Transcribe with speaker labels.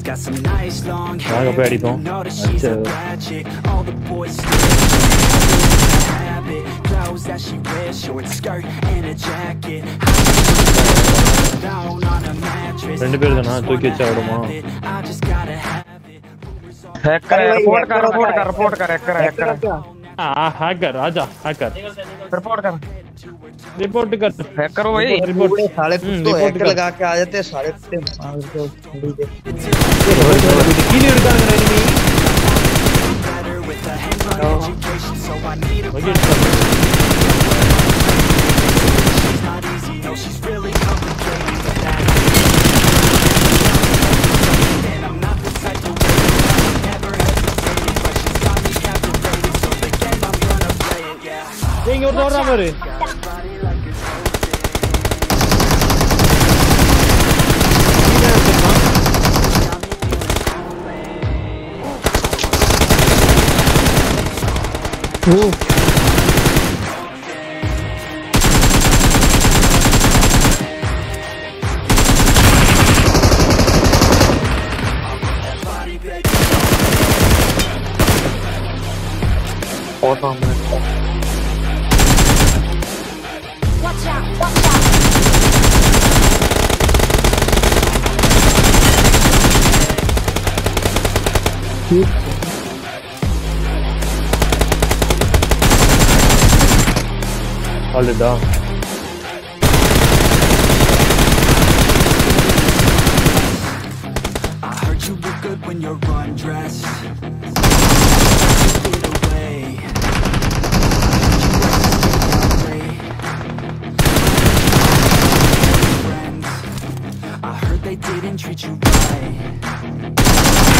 Speaker 1: She's got some nice long hair. Claro, pero bon. she's a bad chick. All the boys have it. Clothes that she wears, short skirt and a jacket. Down on a mattress.
Speaker 2: ரெண்டு பேர் தானா தூக்கி வச்சு
Speaker 1: ஆடுமா? Hacker report
Speaker 3: கர report கர report கர hacker hacker hacker
Speaker 2: आजा हैकर
Speaker 3: रिपोर्ट कर।
Speaker 2: रिपोर्ट कर।
Speaker 3: हैक करो। भाई।
Speaker 2: रिपोर्ट
Speaker 4: साले तो हैकर लगा के आ जाते साले कुत्ते मार के
Speaker 1: छोड़ी दे क्लियर कर। रहे हैं enemy
Speaker 2: Running,
Speaker 1: you're not running. Whoa. और सामने Keep. Hold it
Speaker 2: down.
Speaker 1: I heard you were good when you're undressed. They didn't treat you right